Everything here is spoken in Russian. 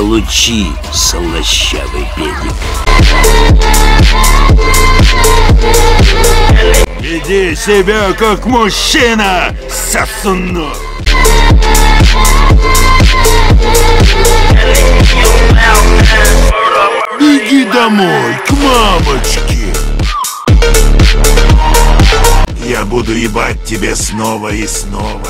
Получи, слащавый педик. Веди себя как мужчина, сосунок! Беги домой, к мамочке! Я буду ебать тебе снова и снова.